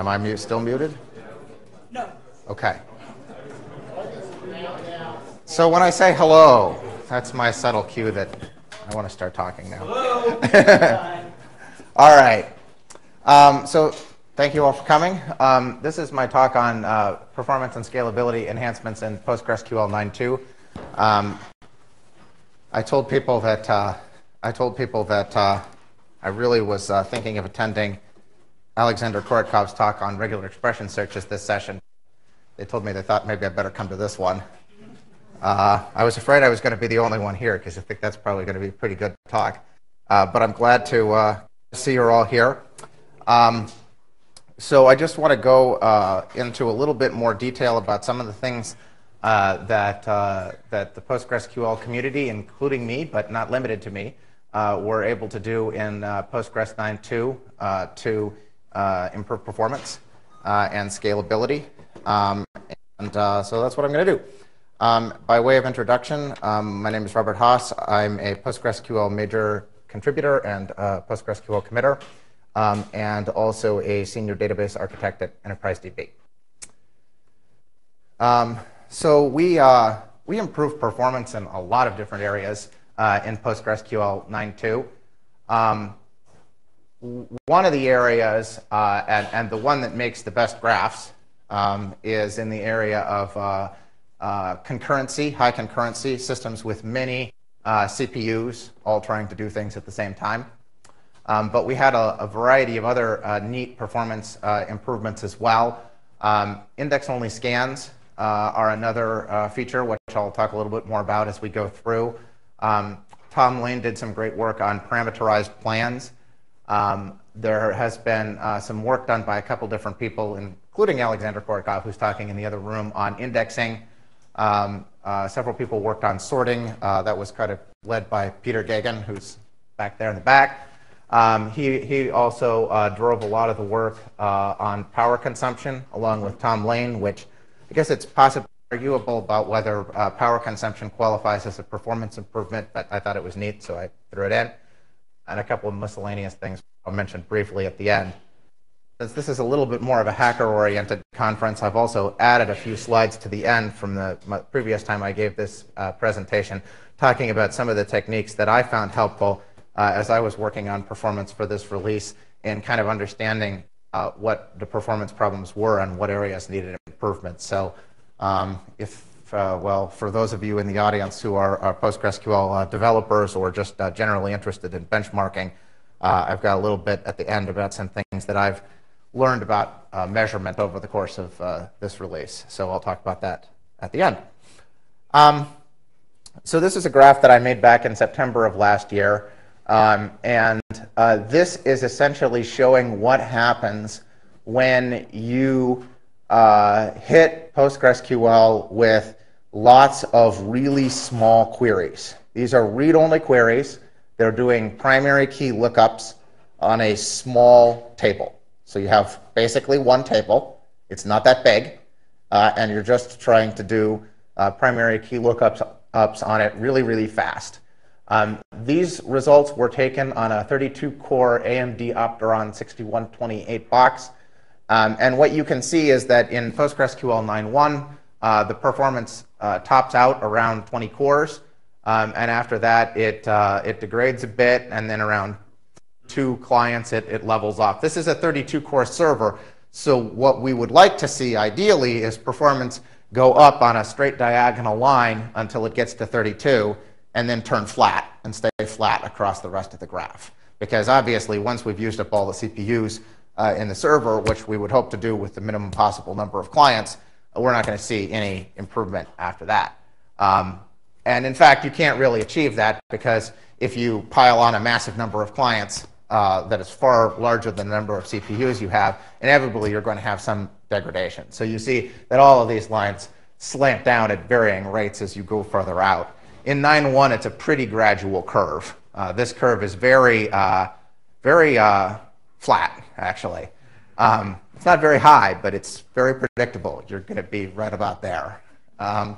Am I mu- still muted? No. Okay. So when I say hello, that's my subtle cue that I want to start talking now. Hello. all right. Um, so thank you all for coming. Um, this is my talk on uh, performance and scalability enhancements in PostgreSQL 9.2. Um, I told people that uh, I told people that uh, I really was uh, thinking of attending Alexander Korotkov's talk on regular expression searches this session. They told me they thought maybe I'd better come to this one. Uh, I was afraid I was going to be the only one here because I think that's probably going to be a pretty good talk. Uh, but I'm glad to uh, see you're all here. Um, so I just want to go uh, into a little bit more detail about some of the things uh, that, uh, that the PostgreSQL community, including me, but not limited to me, were able to do in Postgres 9.2 to improve performance and scalability. Um, and so that's what I'm going to do. Um, by way of introduction, um, my name is Robert Haas. I'm a PostgreSQL major contributor and uh, PostgreSQL committer, um, and also a senior database architect at Enterprise DB. Um, so we, uh, we improve performance in a lot of different areas uh, in PostgreSQL 9.2. One of the areas, uh, and, and, the one that makes the best graphs, um, is in the area of uh, uh, concurrency, high concurrency, systems with many uh, CPUs all trying to do things at the same time. Um, but we had a, a variety of other uh, neat performance uh, improvements as well. Um, index-only scans are another feature, which I'll talk a little bit more about as we go through. Um, Tom Lane did some great work on parameterized plans. Um, there has been some work done by a couple different people, including Alexander Korotkov, who's talking in the other room, on indexing um, uh, several people worked on sorting. Uh, that was kind of led by Peter Geoghegan, who's back there in the back. Um, he, he also uh, drove a lot of the work uh, on power consumption, along with Tom Lane, which I guess it's possibly arguable about whether uh, power consumption qualifies as a performance improvement, but I thought it was neat, so I threw it in. And a couple of miscellaneous things I'll mention briefly at the end. Since this is a little bit more of a hacker-oriented conference, I've also added a few slides to the end from the previous time I gave this uh, presentation, talking about some of the techniques that I found helpful uh, as I was working on performance for this release and kind of understanding uh, what the performance problems were and what areas needed improvement. So um, if, uh, well, for those of you in the audience who are, are PostgreSQL uh, developers or just uh, generally interested in benchmarking, I've got a little bit at the end about some things that I've learned about uh, measurement over the course of uh, this release. So I'll talk about that at the end. Um, so this is a graph that I made back in September of last year. Um, and uh, this is essentially showing what happens when you uh, hit PostgreSQL with lots of really small queries. These are read-only queries. They're doing primary key lookups on a small table. So you have basically one table. It's not that big, uh, and you're just trying to do uh, primary key lookups ups on it really, really fast. Um, these results were taken on a 32-core AMD Opteron 6128 box. Um, and what you can see is that in PostgreSQL 9.1, uh, the performance uh, tops out around 20 cores. Um, and after that, it, uh, it degrades a bit, and then around two clients, it, it levels off. This is a 32 core server. So what we would like to see ideally is performance go up on a straight diagonal line until it gets to 32 and then turn flat and stay flat across the rest of the graph. Because obviously, once we've used up all the CPUs uh, in the server, which we would hope to do with the minimum possible number of clients, we're not going to see any improvement after that. Um, and in fact, you can't really achieve that because if you pile on a massive number of clients, uh, that is far larger than the number of CPUs you have, inevitably you're going to have some degradation. So you see that all of these lines slant down at varying rates as you go further out. In 9.1, it's a pretty gradual curve. Uh, this curve is very, uh, very uh, flat, actually. Um, it's not very high, but it's very predictable. You're going to be right about there. Um,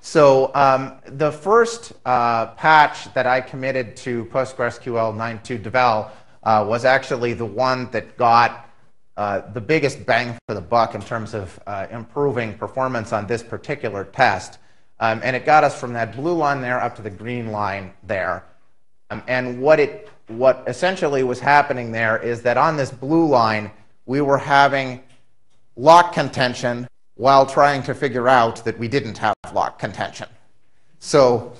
so um, the first uh, patch that I committed to PostgreSQL 9.2 Devel uh, was actually the one that got uh, the biggest bang for the buck in terms of uh, improving performance on this particular test. Um, and it got us from that blue line there up to the green line there. Um, and what, it, what essentially was happening there is that on this blue line, we were having lock contention while trying to figure out that we didn't have lock contention. So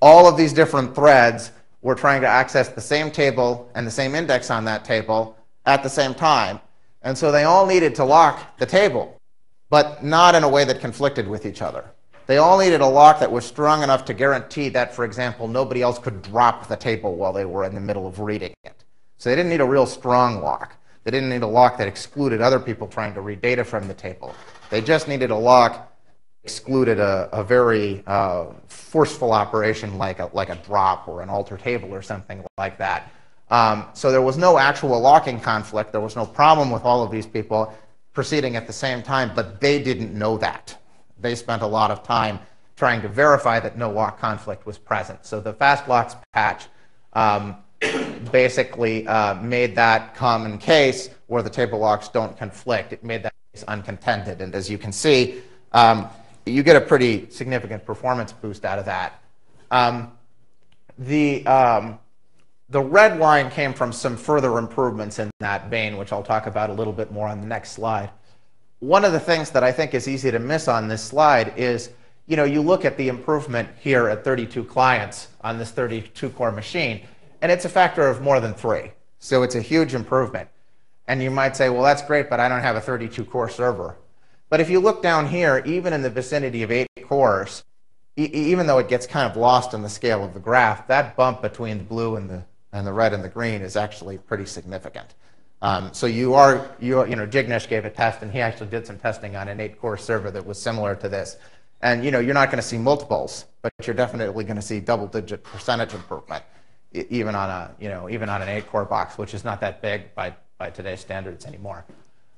all of these different threads were trying to access the same table and the same index on that table at the same time. And so they all needed to lock the table, but not in a way that conflicted with each other. They all needed a lock that was strong enough to guarantee that, for example, nobody else could drop the table while they were in the middle of reading it. So they didn't need a real strong lock. They didn't need a lock that excluded other people trying to read data from the table. They just needed a lock excluded a, a very uh, forceful operation like a, like a drop or an alter table or something like that. Um, so there was no actual locking conflict. There was no problem with all of these people proceeding at the same time, but they didn't know that. They spent a lot of time trying to verify that no lock conflict was present. So the fast locks patch um, basically uh, made that common case where the table locks don't conflict. It made that case uncontended. And as you can see, um, you get a pretty significant performance boost out of that. Um, the, um, the red line came from some further improvements in that vein, which I'll talk about a little bit more on the next slide. One of the things that I think is easy to miss on this slide is, you know, you look at the improvement here at 32 clients on this 32 core machine, and it's a factor of more than three. So it's a huge improvement. And you might say, well, that's great, but I don't have a 32 core server. But if you look down here, even in the vicinity of eight cores, e even though it gets kind of lost in the scale of the graph, that bump between the blue and the, and the red and the green is actually pretty significant. Um, so you are, you, you know, Jignesh gave a test, and he actually did some testing on an eight-core server that was similar to this. And you know, you're not going to see multiples, but you're definitely going to see double-digit percentage improvement, even on a, you know, even on an eight-core box, which is not that big by, by today's standards anymore.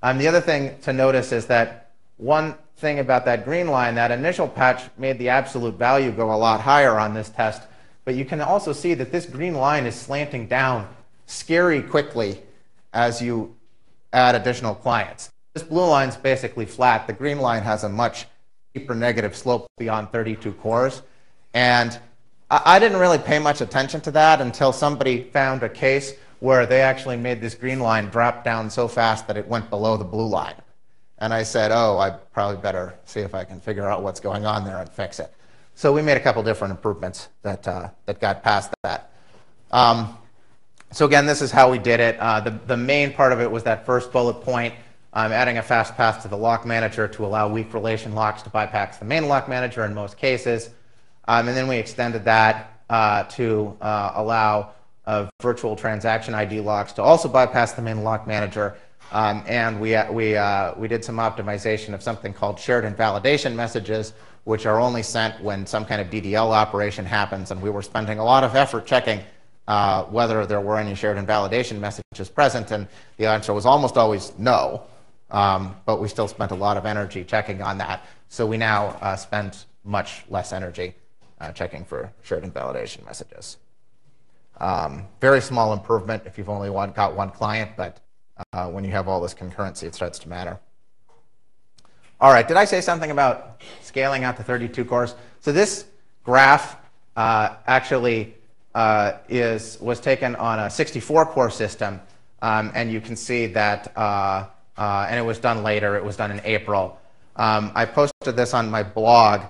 Um, the other thing to notice is that one thing about that green line, that initial patch made the absolute value go a lot higher on this test, but you can also see that this green line is slanting down scary quickly as you add additional clients. This blue line is basically flat. The green line has a much deeper negative slope beyond 32 cores. And I didn't really pay much attention to that until somebody found a case where they actually made this green line drop down so fast that it went below the blue line. And I said, oh, I probably better see if I can figure out what's going on there and fix it. So we made a couple different improvements that, uh, that got past that. Um, so again, this is how we did it. Uh, the, the main part of it was that first bullet point, um, adding a fast path to the lock manager to allow weak relation locks to bypass the main lock manager in most cases. Um, and then we extended that uh, to uh, allow uh, virtual transaction ID locks to also bypass the main lock manager um, and we, uh, we, uh, we did some optimization of something called shared invalidation messages, which are only sent when some kind of DDL operation happens. And we were spending a lot of effort checking uh, whether there were any shared invalidation messages present. And the answer was almost always no. Um, but we still spent a lot of energy checking on that. So we now uh, spend much less energy uh, checking for shared invalidation messages. Um, very small improvement if you've only one, got one client, but uh, when you have all this concurrency, it starts to matter. All right, did I say something about scaling out to 32 cores? So this graph uh, actually uh, is, was taken on a 64-core system, um, and you can see that, uh, uh, and it was done later, it was done in April. Um, I posted this on my blog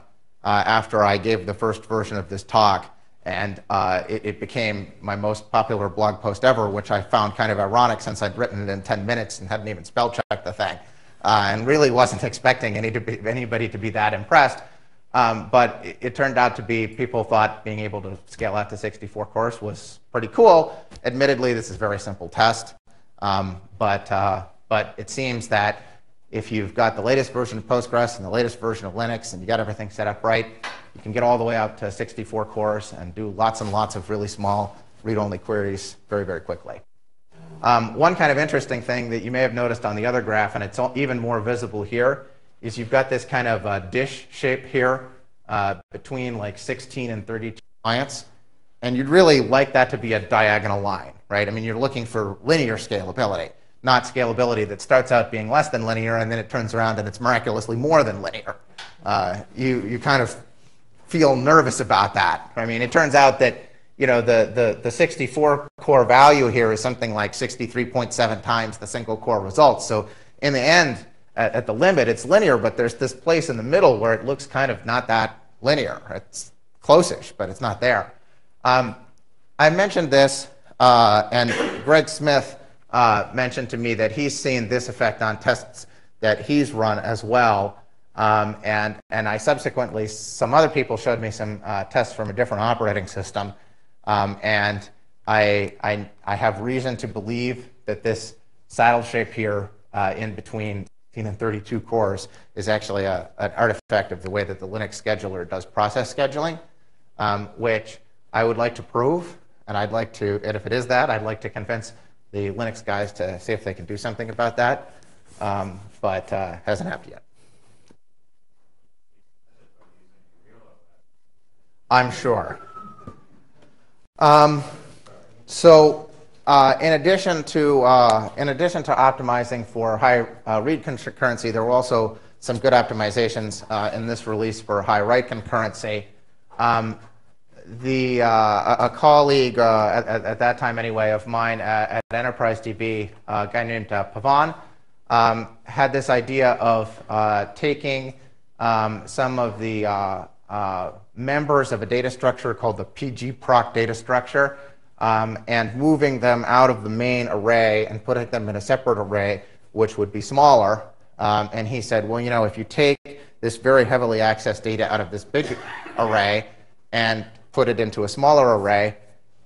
uh, after I gave the first version of this talk, and uh, it, it, became my most popular blog post ever, which I found kind of ironic since I'd written it in 10 minutes and hadn't even spell checked the thing, uh, and really wasn't expecting any to be, anybody to be that impressed. Um, but it, it, turned out to be people thought being able to scale out to 64 cores was pretty cool. Admittedly, this is a very simple test, um, but, uh, but it seems that if you've got the latest version of Postgres and the latest version of Linux and you got everything set up right, you can get all the way up to 64 cores and do lots and lots of really small read-only queries very, very quickly. Um, one kind of interesting thing that you may have noticed on the other graph, and it's even more visible here, is you've got this kind of uh, dish shape here uh, between like 16 and 32 clients. And you'd really like that to be a diagonal line, right? I mean, you're looking for linear scalability. Not scalability that starts out being less than linear and then it turns around and it's miraculously more than linear. Uh, you, you kind of feel nervous about that. I mean, it turns out that you know, the, the, the 64 core value here is something like 63.7 times the single core result. So in the end, at, at, the limit, it's linear, but there's this place in the middle where it looks kind of not that linear. It's close-ish, but it's not there. Um, I mentioned this, uh, and Greg Smith uh, mentioned to me that he's seen this effect on tests that he's run as well. Um, and, and I subsequently, some other people showed me some uh, tests from a different operating system. Um, and I, I, I, have reason to believe that this saddle shape here uh, in between 15 and 32 cores is actually a, an artifact of the way that the Linux scheduler does process scheduling, um, which I would like to prove. And I'd like to, and if it is that, I'd like to convince the Linux guys to see if they can do something about that. Um, but uh, hasn't happened yet. I'm sure. Um, so uh, in addition to uh, in addition to optimizing for high uh, read concurrency, there were also some good optimizations uh, in this release for high write concurrency. Um, the uh, a, colleague uh, at, at, that time anyway of mine at, at Enterprise DB, a guy named Pavan, um, had this idea of taking um, some of the uh, members of a data structure called the pgproc data structure um, and moving them out of the main array and putting them in a separate array, which would be smaller. Um, and he said, well, you know, if you take this very heavily accessed data out of this big array and put it into a smaller array,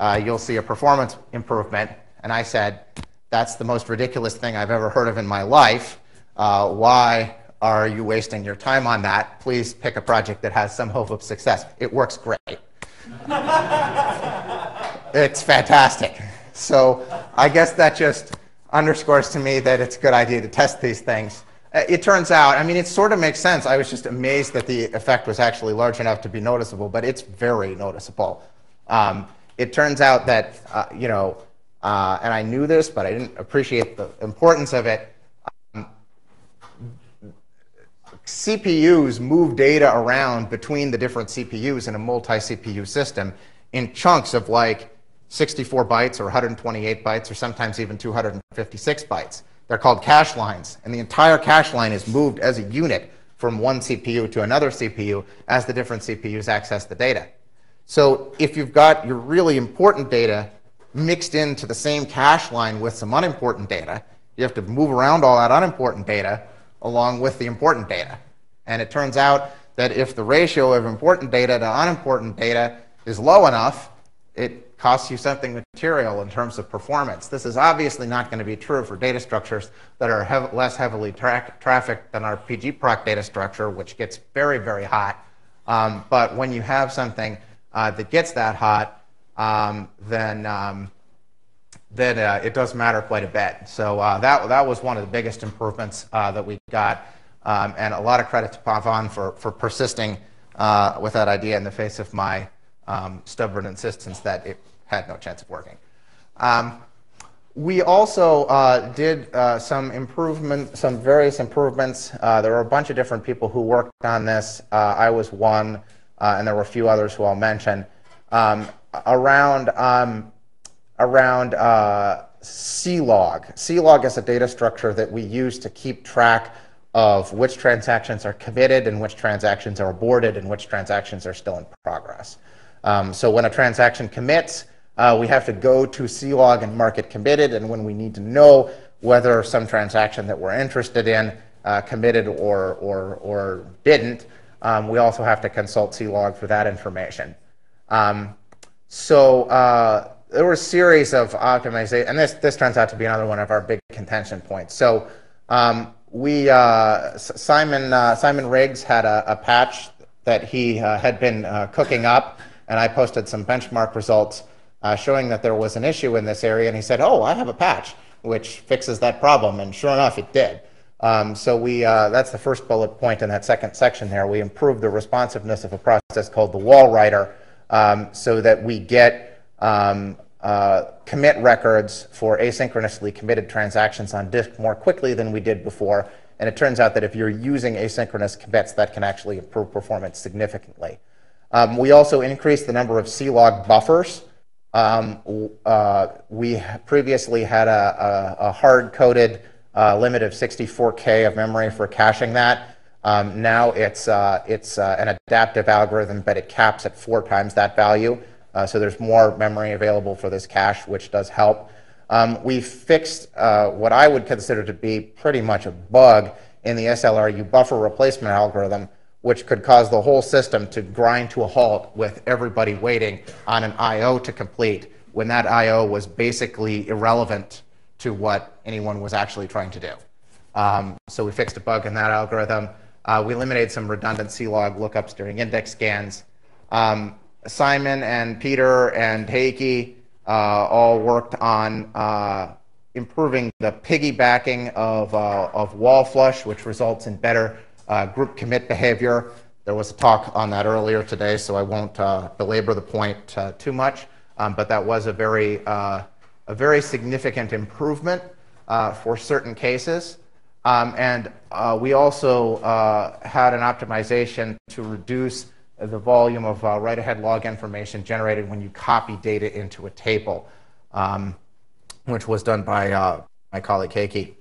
uh, you'll see a performance improvement. And I said, that's the most ridiculous thing I've ever heard of in my life. Uh, why are you wasting your time on that? Please pick a project that has some hope of success. It works great. it's fantastic. So I guess that just underscores to me that it's a good idea to test these things. Uh, it turns out, I mean, it sort of makes sense. I was just amazed that the effect was actually large enough to be noticeable, but it's very noticeable. Um, it turns out that, uh, you know, uh, and I knew this, but I didn't appreciate the importance of it. CPUs move data around between the different CPUs in a multi-CPU system in chunks of like 64 bytes or 128 bytes or sometimes even 256 bytes. They're called cache lines, and the entire cache line is moved as a unit from one CPU to another CPU as the different CPUs access the data. So if you've got your really important data mixed into the same cache line with some unimportant data, you have to move around all that unimportant data along with the important data. And it turns out that if the ratio of important data to unimportant data is low enough, it costs you something material in terms of performance. This is obviously not going to be true for data structures that are hev less heavily tra trafficked than our pgproc data structure, which gets very, very hot. Um, but when you have something uh, that gets that hot, um, then um, then uh, it does matter quite a bit. So uh, that, that was one of the biggest improvements uh, that we got. Um, and a lot of credit to Pavan for, for persisting uh, with that idea in the face of my um, stubborn insistence that it had no chance of working. Um, we also uh, did uh, some improvement, some various improvements. there were a bunch of different people who worked on this. I was one, and there were a few others who I'll mention. Um, around um, around uh, C-log. C-log is a data structure that we use to keep track of which transactions are committed and which transactions are aborted and which transactions are still in progress. Um, so when a transaction commits, uh, we have to go to C-log and mark it committed, and when we need to know whether some transaction that we're interested in uh, committed or, or, or didn't, um, we also have to consult C-log for that information. Um, so uh, there were a series of optimization, and this, this turns out to be another one of our big contention points. So um, we, uh, Simon, uh, Simon Riggs had a, a, patch that he uh, had been cooking up, and I posted some benchmark results uh, showing that there was an issue in this area, and he said, oh, I have a patch which fixes that problem, and sure enough, it did. Um, so we, uh, that's the first bullet point in that second section there. We improved the responsiveness of a process called the WAL writer um, so that we get um, uh, commit records for asynchronously committed transactions on disk more quickly than we did before. And it turns out that if you're using asynchronous commits, that can actually improve performance significantly. Um, we also increased the number of C-log buffers. Um, uh, we previously had a, a, a hard-coded uh, limit of 64K of memory for caching that. Um, now it's, uh, it's uh, an adaptive algorithm, but it caps at four times that value. Uh, so there's more memory available for this cache, which does help. Um, we fixed uh, what I would consider to be pretty much a bug in the SLRU buffer replacement algorithm, which could cause the whole system to grind to a halt with everybody waiting on an I.O. to complete when that I.O. was basically irrelevant to what anyone was actually trying to do. Um, so we fixed a bug in that algorithm. Uh, we eliminated some redundant C-log lookups during index scans. Um, Simon and Peter and Heikki uh, all worked on uh, improving the piggybacking of, uh, of WAL flush, which results in better uh, group commit behavior. There was a talk on that earlier today, so I won't uh, belabor the point uh, too much. Um, but that was a very, uh, a very significant improvement uh, for certain cases. Um, and uh, we also had an optimization to reduce the volume of write-ahead log information generated when you copy data into a table, um, which was done by my colleague Heikki.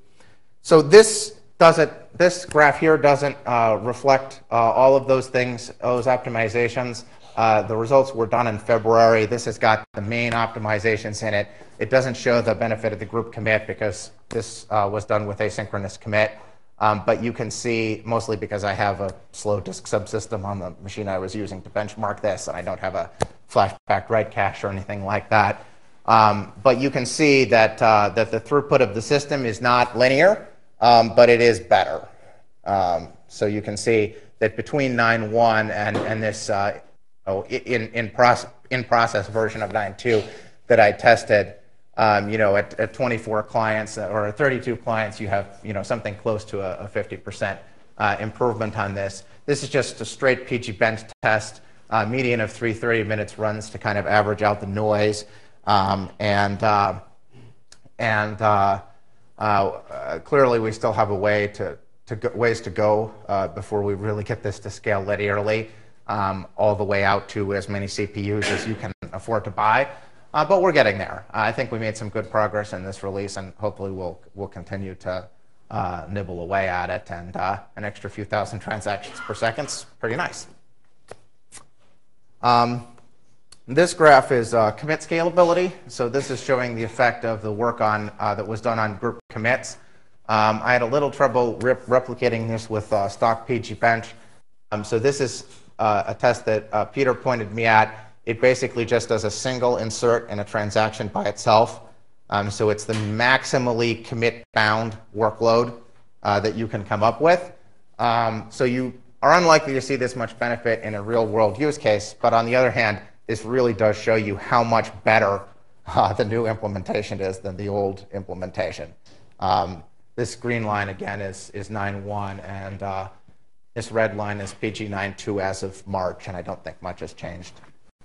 So this doesn't, this graph here doesn't uh, reflect uh, all of those things, those optimizations. Uh, the results were done in February. This has got the main optimizations in it. It doesn't show the benefit of the group commit because this uh, was done with asynchronous commit. Um, but you can see, mostly because I have a slow disk subsystem on the machine I was using to benchmark this, and I don't have a flashback write cache or anything like that. Um, but you can see that, uh, that the throughput of the system is not linear um, but it is better. Um, so you can see that between 9.1 and, and this uh, oh, in, in, process, in process version of 9.2 that I tested, um, you know, at, at 24 clients or 32 clients, you have you know something close to a, a 50% uh, improvement on this. This is just a straight PG bench test. Uh, median of 330 minutes runs to kind of average out the noise, um, and uh, and uh, clearly, we still have a way to, to go, ways to go uh, before we really get this to scale linearly, um, all the way out to as many CPUs as you can afford to buy. Uh, but we're getting there. I think we made some good progress in this release, and hopefully we'll, continue to uh, nibble away at it. And uh, an extra few thousand transactions per second is pretty nice. This graph is uh, commit scalability. So this is showing the effect of the work on uh, that was done on group commits. Um, I had a little trouble replicating this with uh, stock PG Bench. Um, so this is uh, a test that uh, Peter pointed me at. It basically just does a single insert in a transaction by itself. Um, so it's the maximally commit-bound workload uh, that you can come up with. Um, so you are unlikely to see this much benefit in a real-world use case. But on the other hand, this really does show you how much better uh, the new implementation is than the old implementation. Um, this green line again is, is 9.1, and uh, this red line is PG 9.2 as of March, and I don't think much has changed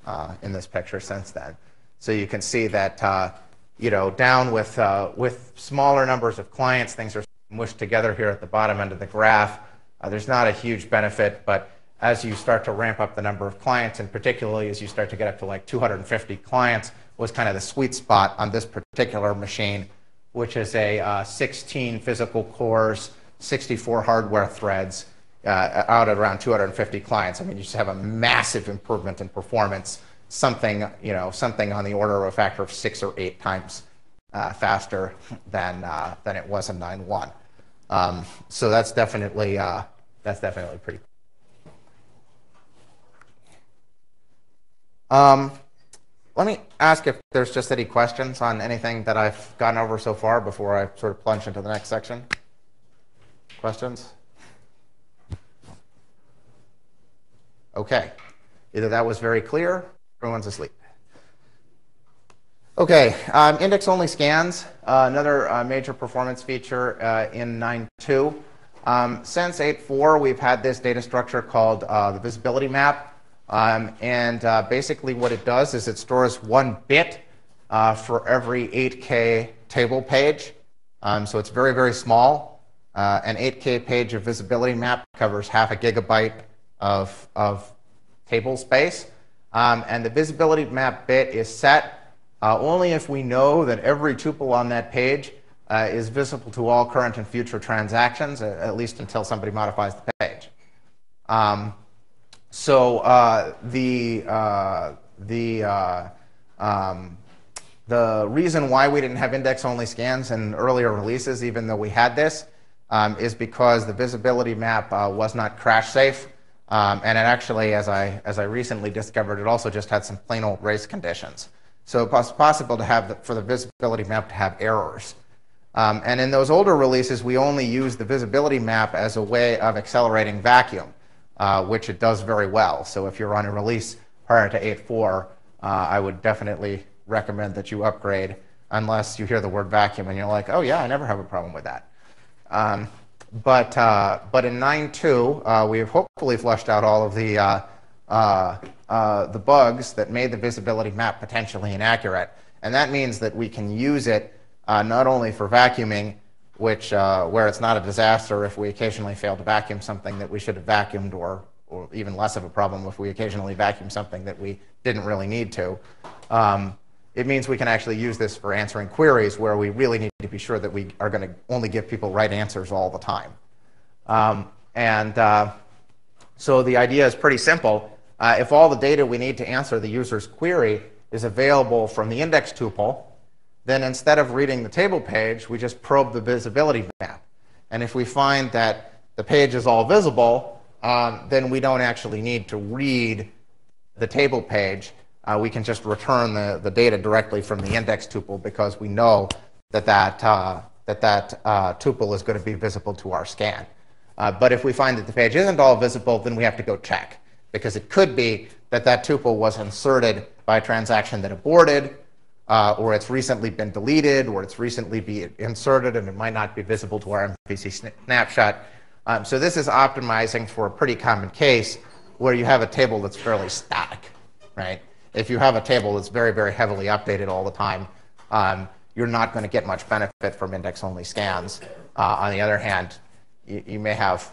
uh, in this picture since then. So you can see that uh, you know down with uh, with smaller numbers of clients, things are mushed together here at the bottom end of the graph. Uh, there's not a huge benefit, but as you start to ramp up the number of clients, and particularly as you start to get up to like 250 clients, was kind of the sweet spot on this particular machine, which is a uh, 16 physical cores, 64 hardware threads, uh, out at around 250 clients. I mean, you just have a massive improvement in performance, something you know, something on the order of a factor of six or eight times uh, faster than uh, than it was in 9.1. Um, so that's definitely uh, that's definitely pretty. Um, let me ask if there's just any questions on anything that I've gone over so far before I sort of plunge into the next section. Questions? Okay. Either that was very clear, everyone's asleep. Okay, um, index-only scans, uh, another uh, major performance feature uh, in 9.2. Um, since 8.4, we've had this data structure called uh, the visibility map. Um, and uh, basically what it does is it stores one bit uh, for every 8K table page. Um, so it's very, very small. Uh, an 8K page of visibility map covers half a gigabyte of, of table space. Um, and the visibility map bit is set uh, only if we know that every tuple on that page uh, is visible to all current and future transactions, at least until somebody modifies the page. So uh, the, uh, the, uh, um, the reason why we didn't have index-only scans in earlier releases, even though we had this, um, is because the visibility map uh, was not crash safe. Um, and it actually, as I, as I recently discovered, it also just had some plain old race conditions. So it was possible to have the, for the visibility map to have errors. Um, and in those older releases, we only used the visibility map as a way of accelerating vacuum, which it does very well. So if you're on a release prior to 8.4, uh, I would definitely recommend that you upgrade unless you hear the word vacuum and you're like, oh yeah, I never have a problem with that. Um, but, uh, but in 9.2, uh, we have hopefully flushed out all of the, uh, uh, uh, the bugs that made the visibility map potentially inaccurate. And that means that we can use it uh, not only for vacuuming, which, where it's not a disaster if we occasionally fail to vacuum something that we should have vacuumed, or, or even less of a problem if we occasionally vacuum something that we didn't really need to. Um, it means we can actually use this for answering queries where we really need to be sure that we are going to only give people right answers all the time. Um, and uh, so the idea is pretty simple. Uh, if all the data we need to answer the user's query is available from the index tuple, then instead of reading the table page, we just probe the visibility map. And if we find that the page is all visible, um, then we don't actually need to read the table page uh, we can just return the, the data directly from the index tuple because we know that that, uh, that, that uh, tuple is going to be visible to our scan. Uh, but if we find that the page isn't all visible, then we have to go check because it could be that that tuple was inserted by a transaction that aborted, uh, or it's recently been deleted, or it's recently been inserted and it might not be visible to our MVC snapshot. Um, so this is optimizing for a pretty common case where you have a table that's fairly static, right? If you have a table that's very, very heavily updated all the time, um, you're not going to get much benefit from index-only scans. Uh, on the other hand, you, you may have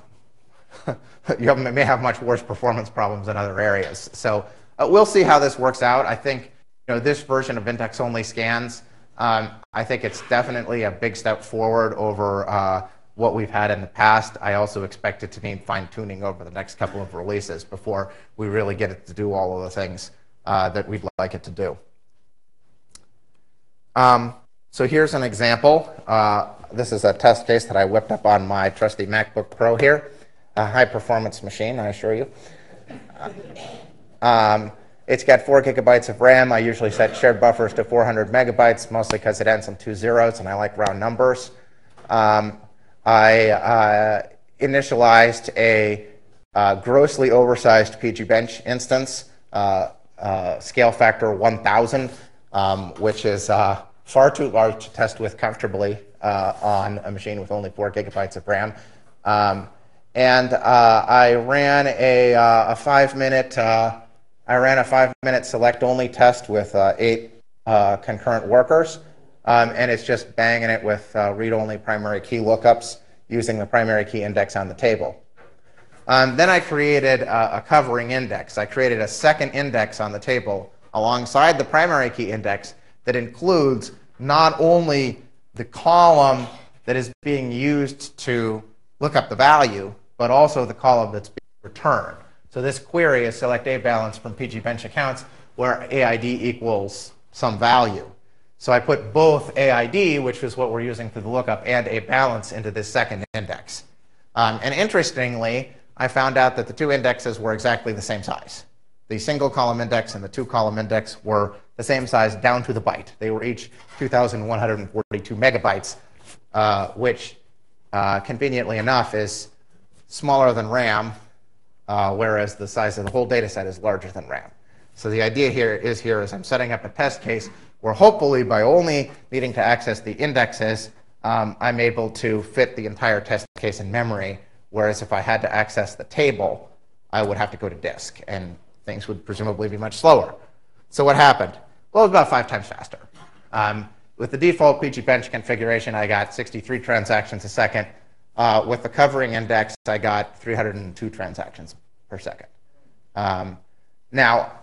you may have much worse performance problems in other areas. So uh, we'll see how this works out. I think know this version of index-only scans. Um, I think it's definitely a big step forward over uh, what we've had in the past. I also expect it to need fine-tuning over the next couple of releases before we really get it to do all of the things uh, that we'd like it to do. Um, so here's an example. Uh, this is a test case that I whipped up on my trusty MacBook Pro here. A high performance machine, I assure you. Um, it's got four gigabytes of RAM. I usually set shared buffers to 400 megabytes, mostly because it ends in two zeros and I like round numbers. Um, I uh, initialized a uh, grossly oversized PG Bench instance. Uh, uh, scale factor 1000, um, which is uh, far too large to test with comfortably uh, on a machine with only four gigabytes of RAM. Um, and I ran a, a five minute I ran a five minute select only test with eight concurrent workers. Um, and it's just banging it with read only primary key lookups using the primary key index on the table. Um, then I created a, a, covering index. I created a second index on the table alongside the primary key index that includes not only the column that is being used to look up the value, but also the column that's being returned. So this query is select A balance from PG bench accounts where AID equals some value. So I put both AID, which is what we're using for the lookup, and a balance into this second index. Um, and interestingly, I found out that the two indexes were exactly the same size. The single column index and the two column index were the same size down to the byte. They were each 2,142 megabytes, uh, which uh, conveniently enough is smaller than RAM, uh, whereas the size of the whole data set is larger than RAM. So the idea here is here is I'm setting up a test case where hopefully by only needing to access the indexes, um, I'm able to fit the entire test case in memory Whereas if I had to access the table, I would have to go to disk, and things would presumably be much slower. So what happened? Well, it was about five times faster. Um, with the default PG Bench configuration, I got 63 transactions a second. Uh, with the covering index, I got 302 transactions per second. Um, now,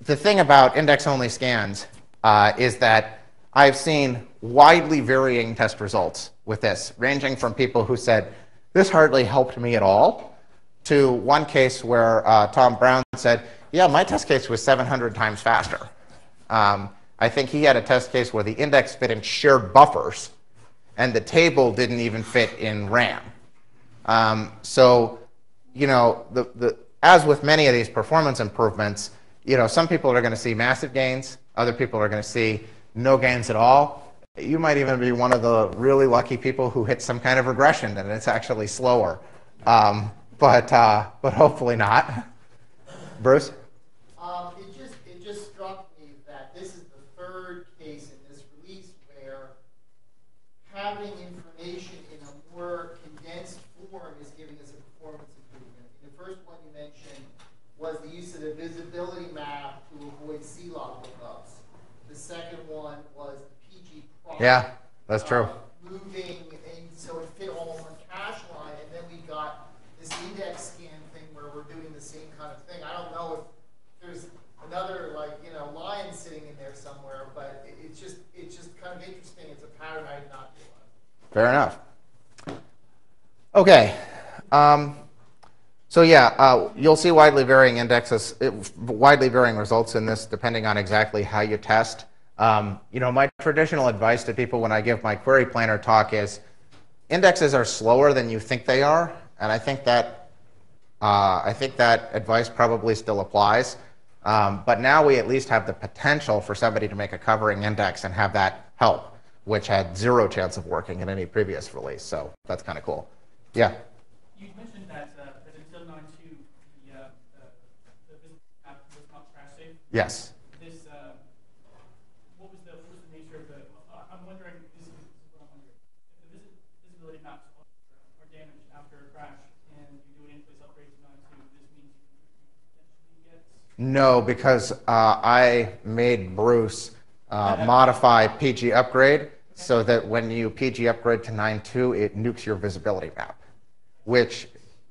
the thing about index-only scans uh, is that I've seen widely varying test results with this, ranging from people who said, this hardly helped me at all, to one case where uh, Tom Brown said, yeah, my test case was 700 times faster. Um, I think he had a test case where the index fit in shared buffers, and the table didn't even fit in RAM. Um, so, you know, the, the, as with many of these performance improvements, you know, some people are going to see massive gains, other people are going to see no gains at all. You might even be one of the really lucky people who hit some kind of regression and it's actually slower. Um, but, uh, but hopefully not. Bruce? Um, it, just, it just struck me that this is the third case in this release where having information in a more condensed form is giving us a performance improvement. In the first one you mentioned was the use of the visibility map to avoid C-log lookups. The second one was the PG prop. Yeah, that's true. Uh, moving, and so it fit all on one cache line, and then we got this index scan thing where we're doing the same kind of thing. I don't know if there's another like you know lion sitting in there somewhere, but it, it's just it's just kind of interesting. It's a pattern I did not realize. Fair enough. Okay. Um, so yeah, uh, you'll see widely varying indexes, it, widely varying results in this depending on exactly how you test. Um, you know, my traditional advice to people when I give my query planner talk is indexes are slower than you think they are, and I think that uh, I think that advice probably still applies. Um, but now we at least have the potential for somebody to make a covering index and have that help, which had zero chance of working in any previous release. So that's kind of cool. Yeah. You mentioned that, uh, that until 9.2, the, uh, the app was not crash safe. Yes. This, uh, what was the, what was the nature of the, uh, I'm wondering, this is, this is what I'm wondering. If the vis- visibility maps are are damaged after a crash and you do an in-place upgrade to 9.2, this means you can potentially get No, because uh, I made Bruce uh, modify PG upgrade so that when you PG upgrade to 9.2, it nukes your visibility map, which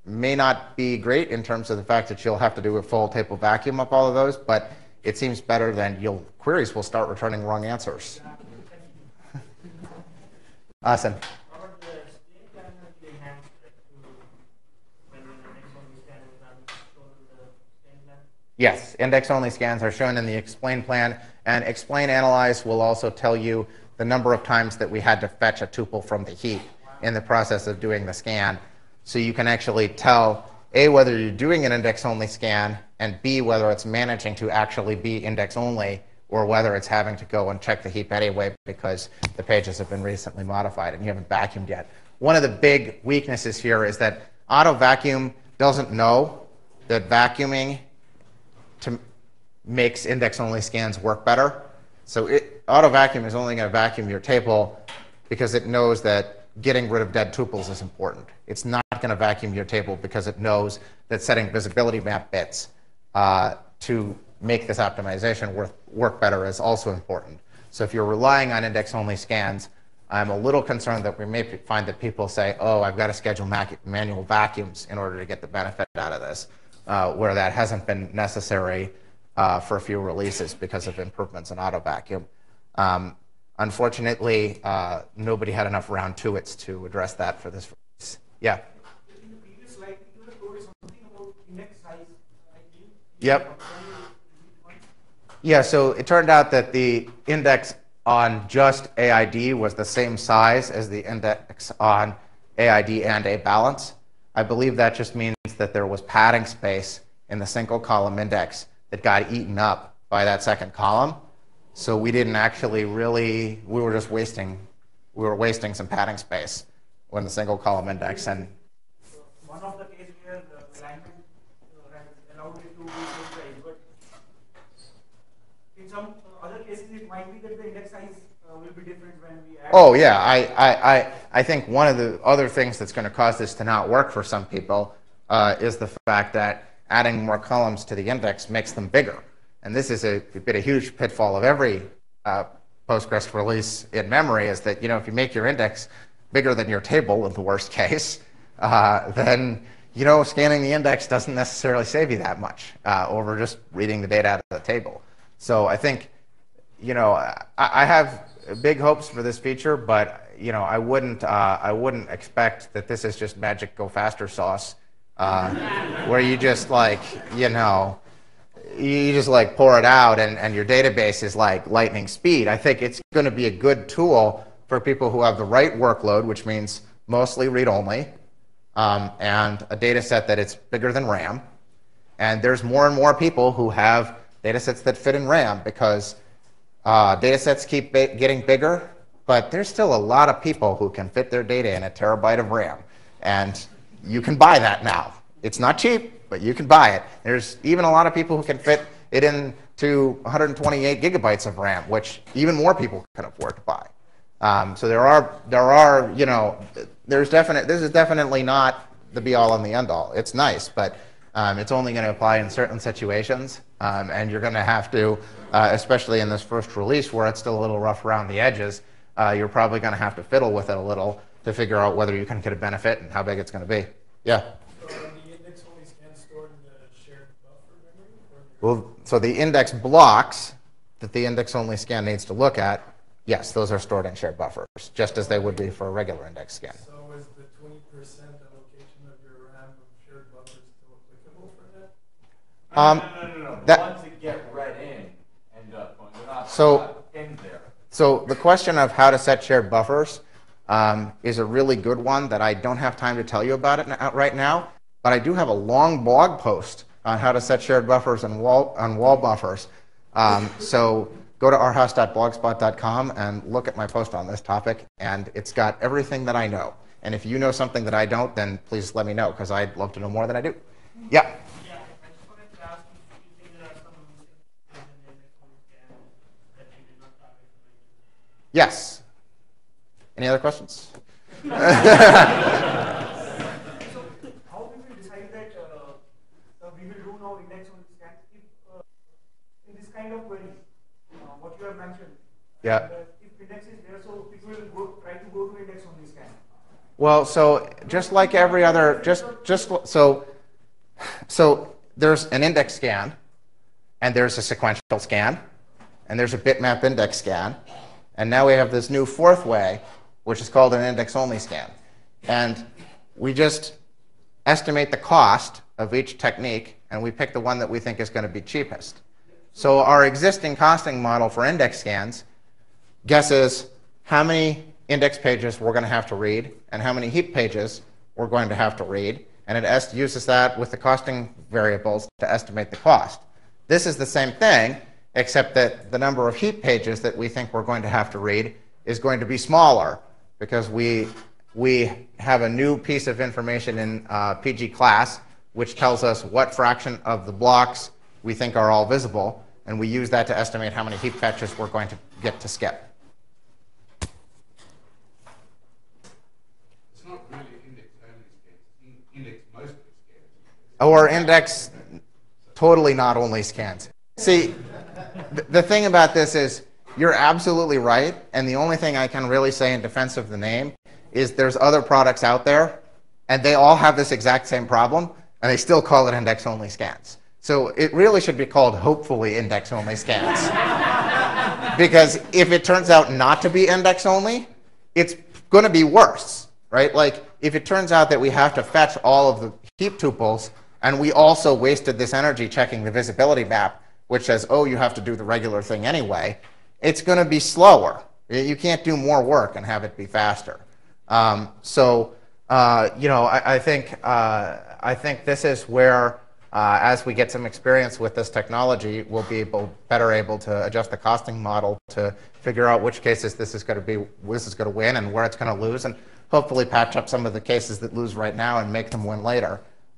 may not be great in terms of the fact that you'll have to do a full table vacuum up all of those, but it seems better than your queries will start returning wrong answers. Awesome. Robert, the explain plan has been enhanced like, to when the next one we scan is not shown in the explain plan. Yes, index-only scans are shown in the explain plan, and explain analyze will also tell you the number of times that we had to fetch a tuple from the heap in the process of doing the scan. So you can actually tell, A, whether you're doing an index-only scan, and B, whether it's managing to actually be index-only, or whether it's having to go and check the heap anyway because the pages have been recently modified and you haven't vacuumed yet. One of the big weaknesses here is that auto vacuum doesn't know that vacuuming to makes index-only scans work better. So it, auto vacuum is only going to vacuum your table because it knows that getting rid of dead tuples is important. It's not going to vacuum your table because it knows that setting visibility map bits uh, to make this optimization work, work better is also important. So if you're relying on index-only scans, I'm a little concerned that we may find that people say, oh, I've got to schedule manual vacuums in order to get the benefit out of this, uh, where that hasn't been necessary uh, for a few releases because of improvements in auto vacuum. Um, unfortunately, uh, nobody had enough round two to address that for this release. Yeah. Yep. Yeah, so it turned out that the index on just AID was the same size as the index on AID and A balance. I believe that just means that there was padding space in the single column index that got eaten up by that second column. So we didn't actually really, we were just wasting, we were wasting some padding space when the single column index and One of the cases where the alignment uh, allowed it to be size, but in some other cases, it might be that the index size uh, will be different when we add. Oh yeah, I, I, I, I think one of the other things that's going to cause this to not work for some people uh, is the fact that adding more columns to the index makes them bigger, and this is a, been a huge pitfall of every uh, Postgres release in memory is that you know if you make your index bigger than your table in the worst case, uh, then you know scanning the index doesn't necessarily save you that much uh, over just reading the data out of the table. So I think you know I, I have big hopes for this feature, but you know I wouldn't uh, I wouldn't expect that this is just magic go faster sauce, uh, where you just like you know you just like pour it out and, and your database is like lightning speed. I think it's going to be a good tool for people who have the right workload, which means mostly read only, um, and a data set that it's bigger than RAM. And there's more and more people who have data sets that fit in RAM because uh, data sets keep ba- getting bigger, but there's still a lot of people who can fit their data in a terabyte of RAM. And you can buy that now. It's not cheap, but you can buy it. There's even a lot of people who can fit it into 128 gigabytes of RAM, which even more people can afford to buy. Um, so there are there are you know there's definite this is definitely not the be all and the end all. It's nice, but um, it's only going to apply in certain situations, um, and you're going to have to, uh, especially in this first release where it's still a little rough around the edges, uh, you're probably going to have to fiddle with it a little to figure out whether you can get a benefit and how big it's going to be. Yeah. So the index only scans stored in the shared buffer memory? Well, so the index blocks that the index only scan needs to look at, yes, those are stored in shared buffers, just as they would be for a regular index scan. So is the twenty percent allocation of your RAM of shared buffers still applicable for that? Um, no, no, no, no. that- the ones that get read in end up going. They're not, So- they're not in there. So the question of how to set shared buffers um, is a really good one that I don't have time to tell you about it now, right now. But I do have a long blog post on how to set shared buffers and WAL on WAL buffers. Um, so go to rhaas.blogspot.com and look at my post on this topic, and it's got everything that I know. And if you know something that I don't, then please let me know because I'd love to know more than I do. Yeah. Yeah, I just wanted to ask if you think there are some missing in the index only scan that you did not target for Yes. Any other questions? How we will decide that uh, uh, we will do now index only scan if uh, in this kind of query, uh, what you have mentioned. Yeah. if index is there, so people will go, try to go to index only scan. Well, so just like every other, just just so so there's an index scan, and there's a sequential scan, and there's a bitmap index scan, and now we have this new fourth way, which is called an index-only scan, and we just estimate the cost of each technique, and we pick the one that we think is going to be cheapest. So our existing costing model for index scans guesses how many index pages we're going to have to read and how many heap pages we're going to have to read, and it uses that with the costing variables to estimate the cost. This is the same thing, except that the number of heap pages that we think we're going to have to read is going to be smaller because we, we have a new piece of information in uh, PG class which tells us what fraction of the blocks we think are all visible, and we use that to estimate how many heap fetches we're going to get to skip. It's not really index only scans, it's index mostly scans. or index totally not only scans. See, th- the thing about this is you're absolutely right, and the only thing I can really say in defense of the name is there's other products out there, and they all have this exact same problem, and they still call it index only scans. So it really should be called hopefully index only scans. because if it turns out not to be index only, it's going to be worse, right? Like if it turns out that we have to fetch all of the heap tuples and we also wasted this energy checking the visibility map, which says, oh, you have to do the regular thing anyway, it's going to be slower. You can't do more work and have it be faster. Um, so, uh, you know, I, I think uh, I think this is where, uh, as we get some experience with this technology, we'll be able better able to adjust the costing model to figure out which cases this is going to be this is going to win and where it's going to lose, and hopefully patch up some of the cases that lose right now and make them win later.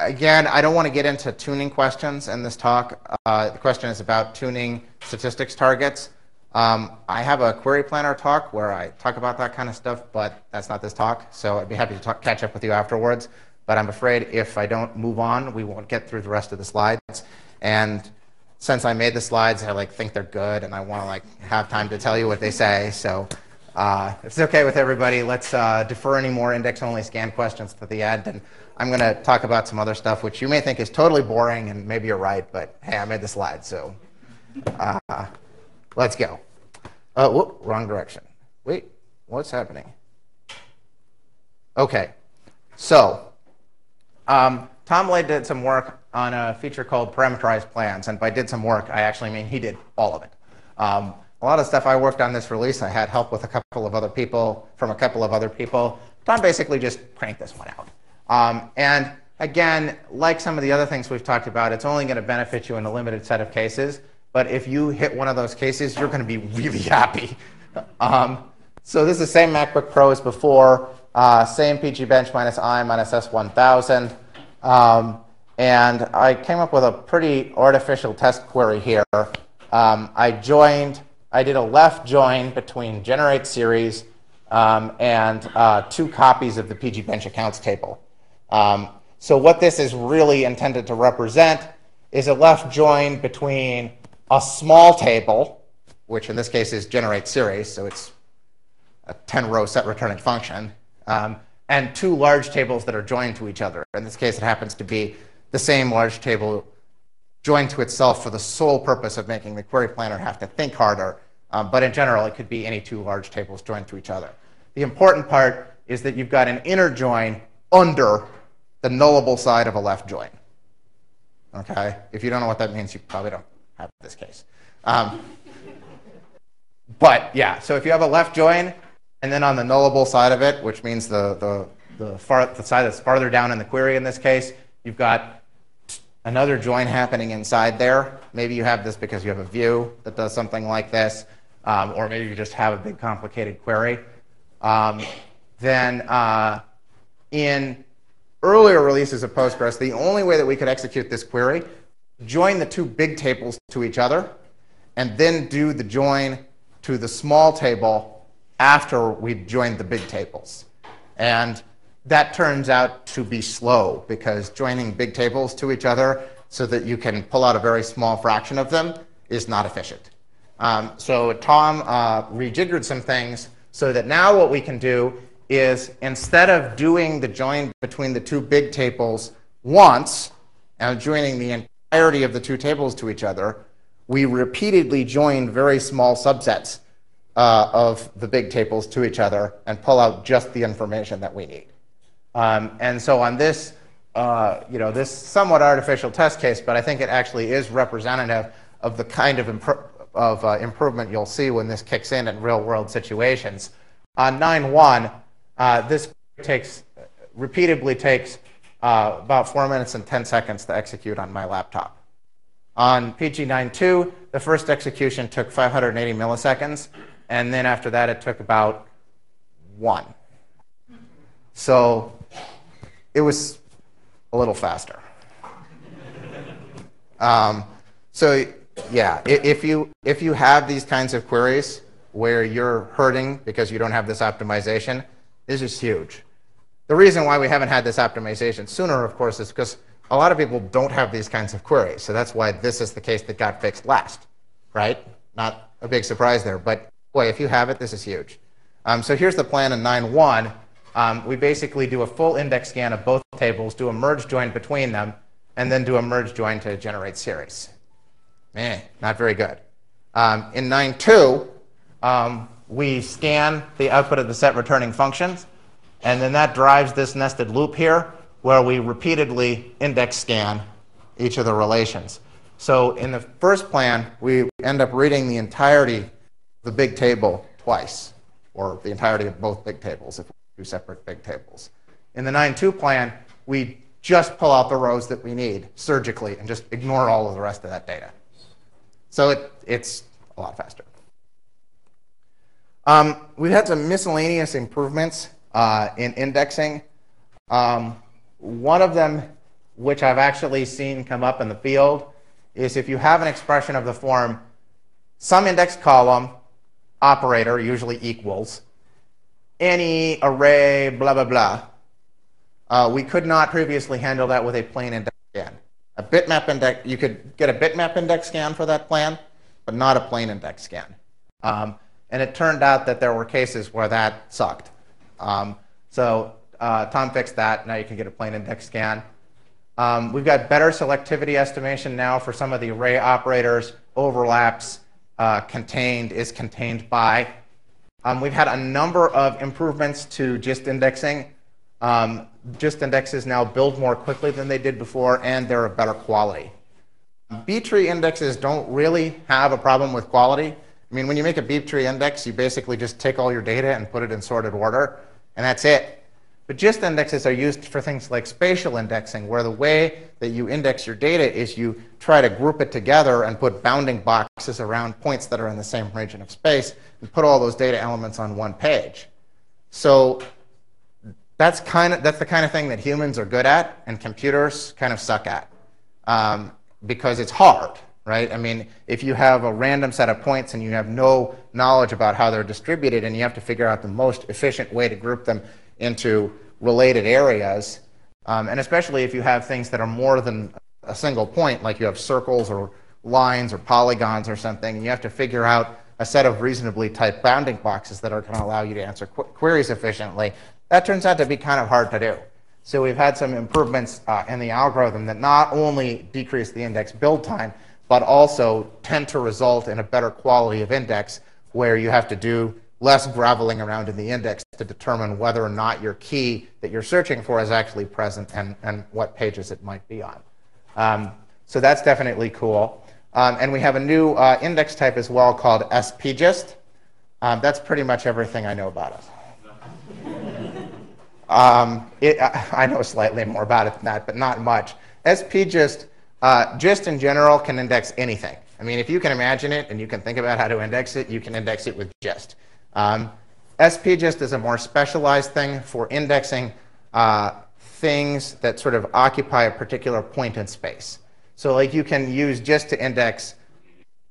again, I don't want to get into tuning questions in this talk. Uh, the question is about tuning statistics targets. Um, I have a query planner talk where I talk about that kind of stuff, but that's not this talk. So I'd be happy to talk, catch up with you afterwards. But I'm afraid if I don't move on, we won't get through the rest of the slides. And since I made the slides, I like think they're good, and I want to like have time to tell you what they say. So uh, if it's okay with everybody, let's uh, defer any more index-only scan questions to the end. And I'm going to talk about some other stuff which you may think is totally boring, and maybe you're right, but hey, I made the slide, so uh, let's go. Uh, whoop, wrong direction. Wait, what's happening? Okay, so um, Tom Lane did some work on a feature called parameterized plans, and by did some work, I actually mean he did all of it. Um, a lot of stuff I worked on this release, I had help with a couple of other people, from a couple of other people. Tom basically just cranked this one out. Um, and again, like some of the other things we've talked about, it's only going to benefit you in a limited set of cases. But if you hit one of those cases, you're going to be really happy. Um, so this is the same MacBook Pro as before, uh, same PG Bench minus I minus S1000. Um, and I came up with a pretty artificial test query here. Um, I joined, I did a left join between generate series um, and uh, two copies of the PG Bench accounts table. Um, so what this is really intended to represent is a left join between a small table, which in this case is generate series, so it's a 10 row set returning function, um, and two large tables that are joined to each other. In this case, it happens to be the same large table joined to itself for the sole purpose of making the query planner have to think harder. Um, but in general, it could be any two large tables joined to each other. The important part is that you've got an inner join under the nullable side of a left join. Okay? If you don't know what that means, you probably don't have this case. Um, but yeah, so if you have a left join, and then on the nullable side of it, which means the, the, the, far, the side that's farther down in the query in this case, you've got another join happening inside there. Maybe you have this because you have a view that does something like this, um, or maybe you just have a big complicated query. Um, then uh, in earlier releases of Postgres, the only way that we could execute this query, join the two big tables to each other, and then do the join to the small table after we joined the big tables. And that turns out to be slow because joining big tables to each other so that you can pull out a very small fraction of them is not efficient. Um, so Tom uh, rejiggered some things so that now what we can do is instead of doing the join between the two big tables once and joining the entirety of the two tables to each other, we repeatedly join very small subsets uh, of the big tables to each other and pull out just the information that we need. Um, and so on this, uh, you know, this somewhat artificial test case, but I think it actually is representative of the kind of, impro- of uh, improvement you'll see when this kicks in in real world situations. On 9.1, uh, this takes repeatedly takes uh, about four minutes and 10 seconds to execute on my laptop. On PG92, the first execution took 580 milliseconds, and then after that, it took about one. So it was a little faster. Um, so yeah, if you if you have these kinds of queries where you're hurting because you don't have this optimization, this is huge. The reason why we haven't had this optimization sooner, of course, is because a lot of people don't have these kinds of queries. So that's why this is the case that got fixed last, right? Not a big surprise there. But boy, if you have it, this is huge. Um, so here's the plan in 9.1. Um, we basically do a full index scan of both tables, do a merge join between them, and then do a merge join to generate series. Eh, not very good. Um, in 9.2, um, we scan the output of the set returning functions, and then that drives this nested loop here where we repeatedly index scan each of the relations. So in the first plan, we end up reading the entirety of the big table twice, or the entirety of both big tables if we do separate big tables. In the 9.2 plan, we just pull out the rows that we need surgically and just ignore all of the rest of that data. So it, it's a lot faster. Um, we've had some miscellaneous improvements uh, in indexing. Um, one of them, which I've actually seen come up in the field, is if you have an expression of the form some index column operator usually equals any array blah blah blah. Uh, we could not previously handle that with a plain index scan. A bitmap index, you could get a bitmap index scan for that plan, but not a plain index scan. Um, and it turned out that there were cases where that sucked. Um, so uh, Tom fixed that. Now you can get a plain index scan. Um, we've got better selectivity estimation now for some of the array operators, overlaps, uh, contained, is contained by. Um, we've had a number of improvements to GIST indexing. Um, GIST indexes now build more quickly than they did before, and they're of better quality. B-tree indexes don't really have a problem with quality. I mean, when you make a B-tree index, you basically just take all your data and put it in sorted order, and that's it. But GIST indexes are used for things like spatial indexing, where the way that you index your data is you try to group it together and put bounding boxes around points that are in the same region of space and put all those data elements on one page. So that's, kind of, that's the kind of thing that humans are good at and computers kind of suck at um, because it's hard, right? I mean, if you have a random set of points and you have no knowledge about how they're distributed and you have to figure out the most efficient way to group them into related areas, um, and especially if you have things that are more than a single point, like you have circles or lines or polygons or something, and you have to figure out a set of reasonably typed bounding boxes that are going to allow you to answer qu- queries efficiently, that turns out to be kind of hard to do. So we've had some improvements uh, in the algorithm that not only decrease the index build time, but also tend to result in a better quality of index where you have to do less groveling around in the index to determine whether or not your key that you're searching for is actually present and, and what pages it might be on. Um, so that's definitely cool. Um, and we have a new uh, index type as well called SPGIST. Um, that's pretty much everything I know about it. Um, it I know slightly more about it than that, but not much. SPGIST, uh, GIST in general can index anything. I mean, if you can imagine it and you can think about how to index it, you can index it with GIST. Um, SPGIST is a more specialized thing for indexing uh, things that sort of occupy a particular point in space. So, like you can use GIST to index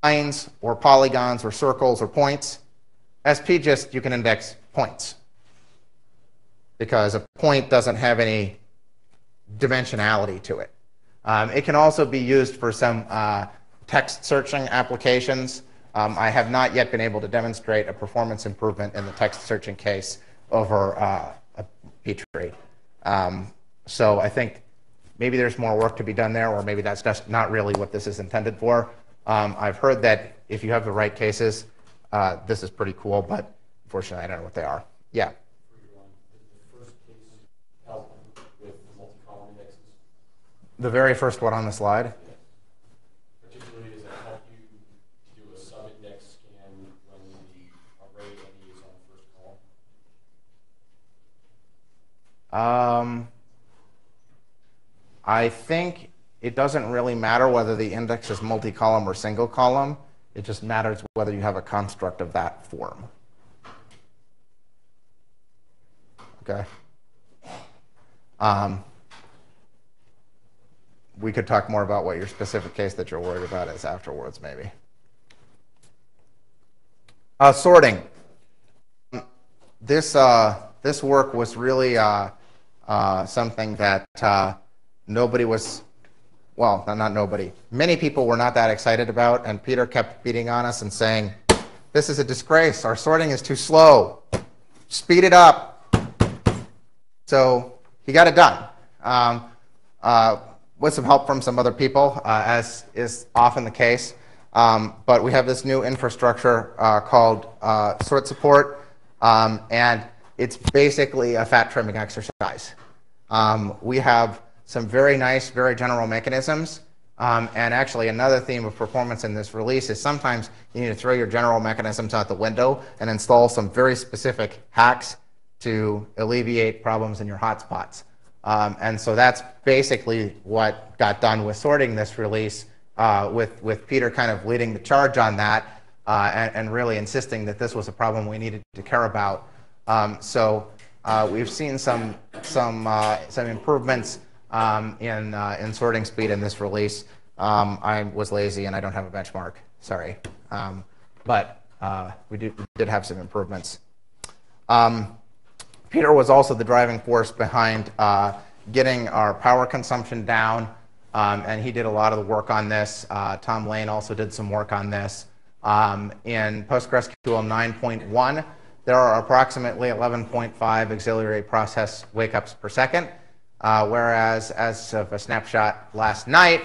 lines or polygons or circles or points. SPGIST, you can index points because a point doesn't have any dimensionality to it. Um, it can also be used for some uh, text searching applications. Um, I have not yet been able to demonstrate a performance improvement in the text searching case over uh, a B-tree. Um, so I think maybe there's more work to be done there, or maybe that's just not really what this is intended for. Um, I've heard that if you have the right cases, uh, this is pretty cool, but unfortunately, I don't know what they are. Yeah. The very first one on the slide. Particularly, does it help you do a sub-index scan when the array any is on the first column? Um, I think it doesn't really matter whether the index is multi-column or single column. It just matters whether you have a construct of that form. Okay. Um, we could talk more about what your specific case that you're worried about is afterwards, maybe. Uh, sorting. This, uh, this work was really uh, uh something that uh, nobody was, well, not nobody, many people were not that excited about, and Peter kept beating on us and saying, This is a disgrace. Our sorting is too slow. Speed it up. So he got it done. Um, uh, with some help from some other people, uh, as is often the case. Um, but we have this new infrastructure uh, called uh, sort support, um, and it's basically a fat trimming exercise. Um, we have some very nice, very general mechanisms. Um, and actually, another theme of performance in this release is sometimes you need to throw your general mechanisms out the window and install some very specific hacks to alleviate problems in your hotspots. Um, and so that's basically what got done with sorting this release, uh, with, with Peter kind of leading the charge on that uh, and, and, really insisting that this was a problem we needed to care about. Um, so uh, we've seen some some uh, some improvements um, in uh, in sorting speed in this release. Um, I was lazy and I don't have a benchmark. Sorry, um, but uh, we, did, we did have some improvements. Um, Peter was also the driving force behind uh, getting our power consumption down, um, and he did a lot of the work on this. Uh, Tom Lane also did some work on this. Um, in PostgreSQL 9.1, there are approximately 11.5 auxiliary process wake-ups per second, uh, whereas as of a snapshot last night,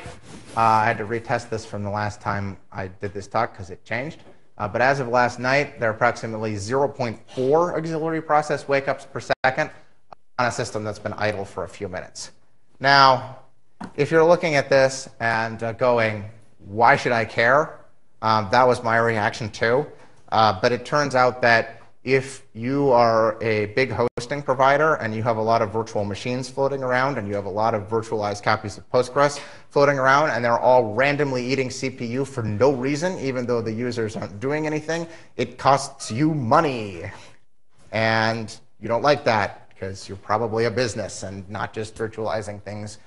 uh, I had to retest this from the last time I did this talk because it changed. Uh, but as of last night, there are approximately 0.4 auxiliary process wake-ups per second on a system that's been idle for a few minutes. Now, if you're looking at this and uh, going, why should I care? Um, that was my reaction too. Uh, but it turns out that if you are a big hosting provider and you have a lot of virtual machines floating around and you have a lot of virtualized copies of Postgres floating around and they're all randomly eating CPU for no reason, even though the users aren't doing anything, it costs you money. And you don't like that because you're probably a business and not just virtualizing things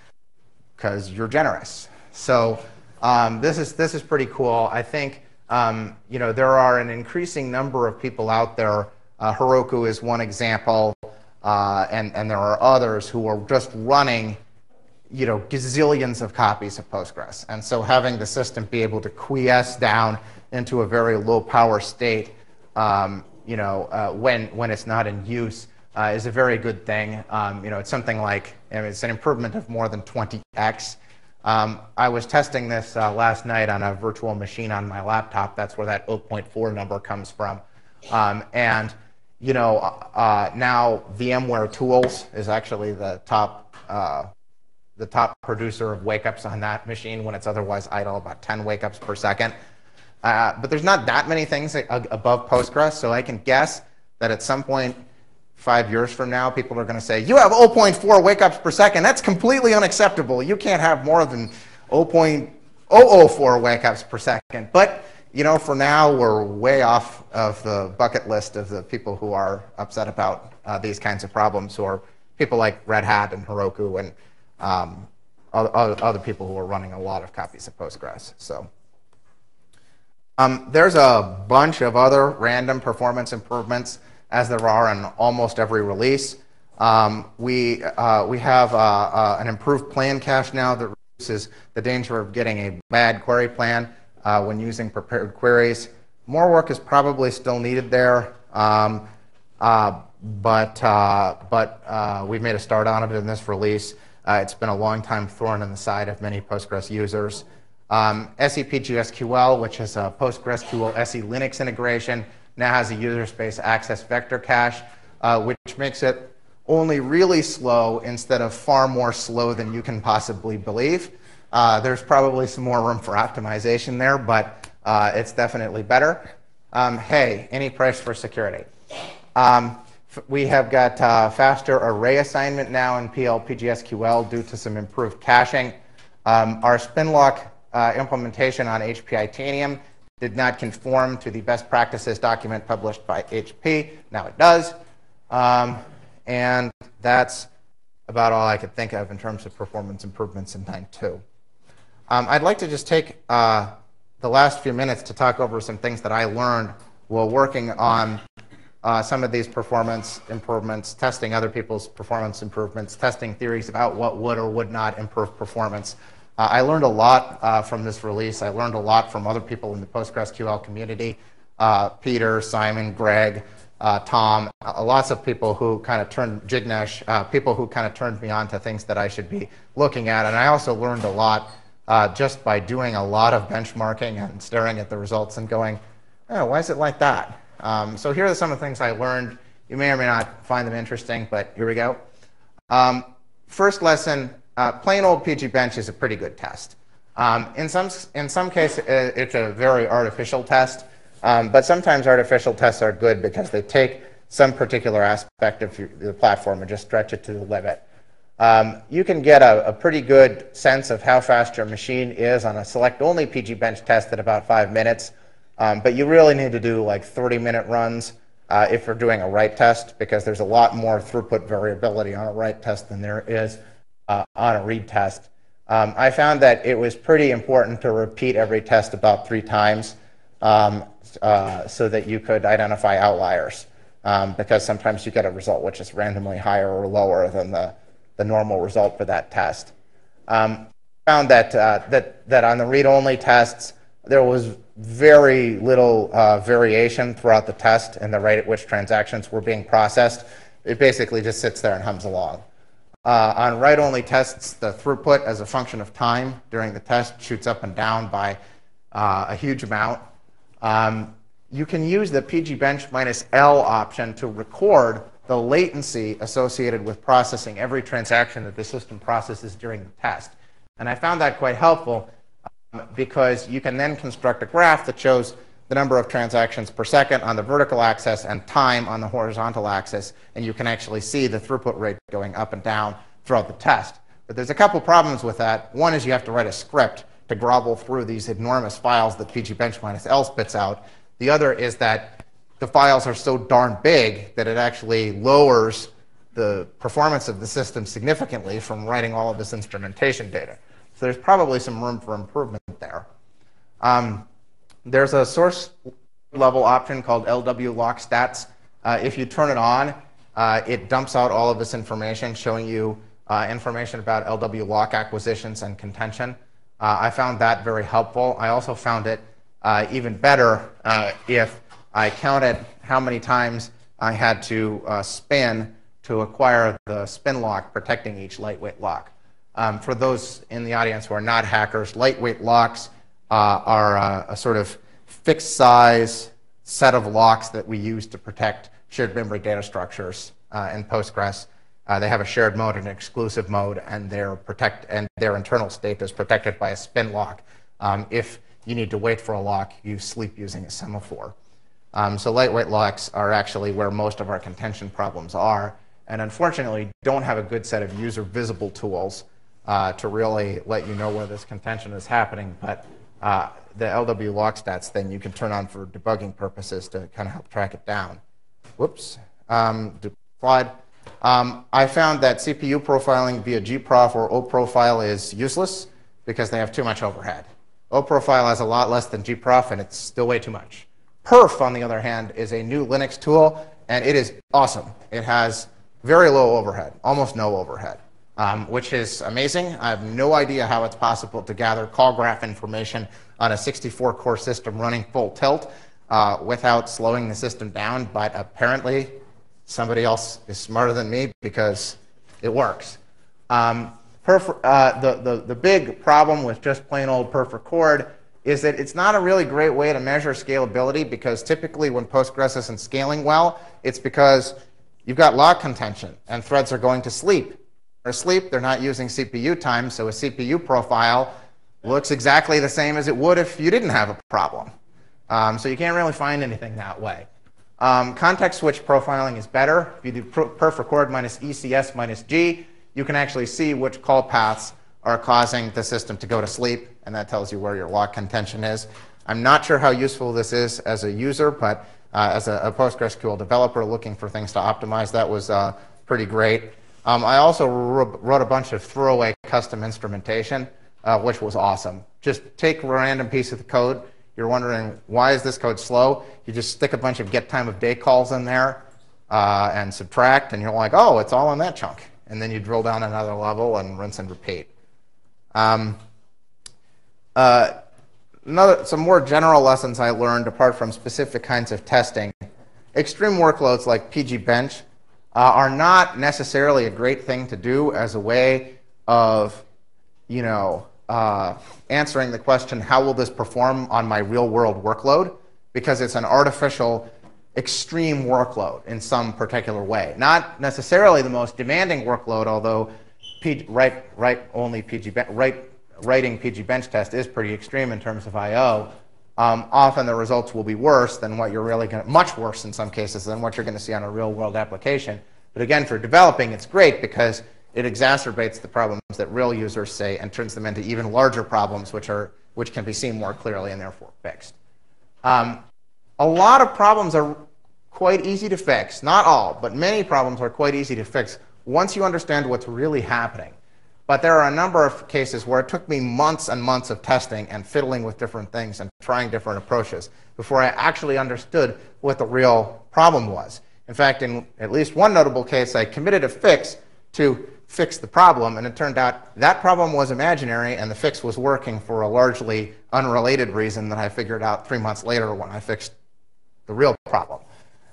because you're generous. So um, this, is, this is pretty cool. I think um, you know, there are an increasing number of people out there. Uh, Heroku is one example, uh, and, and there are others who are just running you know, gazillions of copies of Postgres. And so having the system be able to quiesce down into a very low power state, um, you know, uh, when, when it's not in use uh, is a very good thing. Um, you know, it's something like, I mean, it's an improvement of more than 20x. Um, I was testing this uh, last night on a virtual machine on my laptop. That's where that 0.4 number comes from. Um, and, you know, uh, now VMware Tools is actually the top uh, the top producer of wake-ups on that machine when it's otherwise idle, about 10 wake-ups per second. Uh, but there's not that many things above Postgres, so I can guess that at some point five years from now, people are going to say, you have 0.4 wake-ups per second. That's completely unacceptable. You can't have more than 0.004 wake-ups per second. But, you know, for now, we're way off of the bucket list of the people who are upset about uh, these kinds of problems, who are people like Red Hat and Heroku and um, other people who are running a lot of copies of Postgres. So um, there's a bunch of other random performance improvements, as there are in almost every release. Um, we, uh, we have uh, uh, an improved plan cache now that reduces the danger of getting a bad query plan uh, when using prepared queries. More work is probably still needed there. Um, uh, but but we've made a start on it in this release. It's been a long time thorn in the side of many Postgres users. Um, SEPGSQL, which is a PostgreSQL SE Linux integration, now has a user space access vector cache, uh, which makes it only really slow instead of far more slow than you can possibly believe. Uh, there's probably some more room for optimization there, but uh, it's definitely better. Um, hey, any price for security. Um, we have got uh, faster array assignment now in PL/PGSQL due to some improved caching. Um, our Spinlock uh, implementation on HP Itanium did not conform to the best practices document published by HP. Now it does. Um, and that's about all I could think of in terms of performance improvements in 9.2. Um, I'd like to just take uh, the last few minutes to talk over some things that I learned while working on uh, some of these performance improvements, testing other people's performance improvements, testing theories about what would or would not improve performance. Uh, I learned a lot uh, from this release. I learned a lot from other people in the PostgreSQL community uh, Peter, Simon, Greg, uh, Tom, uh, lots of people who kind of turned, Jignesh, people who kind of turned me on to things that I should be looking at. And I also learned a lot just by doing a lot of benchmarking and staring at the results and going, oh, why is it like that? Um, so here are some of the things I learned. You may or may not find them interesting, but here we go. Um, first lesson, uh, plain old PG Bench is a pretty good test. Um, in, some, in some cases, uh, it's a very artificial test, um, but sometimes artificial tests are good because they take some particular aspect of the platform and just stretch it to the limit. Um, you can get a, a, pretty good sense of how fast your machine is on a select only PG Bench test at about five minutes. Um, but you really need to do like 30 minute runs uh, if you're doing a write test because there's a lot more throughput variability on a write test than there is uh, on a read test. Um, I found that it was pretty important to repeat every test about three times um, uh, so that you could identify outliers um, because sometimes you get a result which is randomly higher or lower than the, the normal result for that test. Um, found that, uh, that, that on the read-only tests, there was very little uh, variation throughout the test and the rate at which transactions were being processed. It basically just sits there and hums along. Uh, on write-only tests, the throughput as a function of time during the test shoots up and down by uh, a huge amount. Um, you can use the pgbench minus L option to record the latency associated with processing every transaction that the system processes during the test. And I found that quite helpful um, because you can then construct a graph that shows the number of transactions per second on the vertical axis and time on the horizontal axis, and you can actually see the throughput rate going up and down throughout the test. But there's a couple problems with that. One is you have to write a script to grovel through these enormous files that pgbench minus L spits out. The other is that the files are so darn big that it actually lowers the performance of the system significantly from writing all of this instrumentation data. So there's probably some room for improvement there. Um, there's a source level option called LW lock stats. Uh, if you turn it on, uh, it dumps out all of this information, showing you uh, information about LW lock acquisitions and contention. Uh, I found that very helpful. I also found it uh, even better uh, if I counted how many times I had to spin to acquire the spin lock protecting each lightweight lock. Um, for those in the audience who are not hackers, lightweight locks are uh, a sort of fixed size set of locks that we use to protect shared memory data structures uh, in Postgres. Uh, they have a shared mode and an exclusive mode, and their protect and their internal state is protected by a spin lock. Um, if you need to wait for a lock, you sleep using a semaphore. Um, so lightweight locks are actually where most of our contention problems are, and unfortunately don't have a good set of user visible tools uh, to really let you know where this contention is happening. But uh, the LW lock stats then you can turn on for debugging purposes to kind of help track it down. Whoops. Um, slide. Um, I found that CPU profiling via gprof or oprofile is useless because they have too much overhead. oprofile has a lot less than gprof, and it's still way too much. Perf, on the other hand, is a new Linux tool, and it is awesome. It has very low overhead, almost no overhead um, which is amazing. I have no idea how it's possible to gather call graph information on a 64 core system running full tilt uh, without slowing the system down, but apparently somebody else is smarter than me because it works. Um, uh, the, the, the big problem with just plain old perf record is that it's not a really great way to measure scalability because typically when Postgres isn't scaling well, it's because you've got lock contention and threads are going to sleep asleep, they're not using CPU time, so a CPU profile looks exactly the same as it would if you didn't have a problem. Um, so you can't really find anything that way. Um, context switch profiling is better. If you do perf record minus ECS minus G, you can actually see which call paths are causing the system to go to sleep, and that tells you where your lock contention is. I'm not sure how useful this is as a user, but uh, as a, a, PostgreSQL developer looking for things to optimize, that was uh, pretty great. Um, I also wrote a bunch of throwaway custom instrumentation, uh, which was awesome. Just take a random piece of the code. You're wondering, why is this code slow? You just stick a bunch of get time of day calls in there uh, and subtract, and you're like, oh, it's all in that chunk. And then you drill down another level and rinse and repeat. Um, uh, another, some more general lessons I learned apart from specific kinds of testing. Extreme workloads like pgbench uh, are not necessarily a great thing to do as a way of, you know, uh, answering the question, how will this perform on my real world workload? Because it's an artificial, extreme workload in some particular way. Not necessarily the most demanding workload, although P- write, write only PG, write, writing pgbench test is pretty extreme in terms of I/O um, often the results will be worse than what you're really going to, much worse in some cases than what you're going to see on a real world application. But again, for developing, it's great because it exacerbates the problems that real users say and turns them into even larger problems, which, are, which can be seen more clearly and therefore fixed. Um, a lot of problems are quite easy to fix. Not all, but many problems are quite easy to fix once you understand what's really happening. But there are a number of cases where it took me months and months of testing and fiddling with different things and trying different approaches before I actually understood what the real problem was. In fact, in at least one notable case, I committed a fix to fix the problem, and it turned out that problem was imaginary and the fix was working for a largely unrelated reason that I figured out three months later when I fixed the real problem.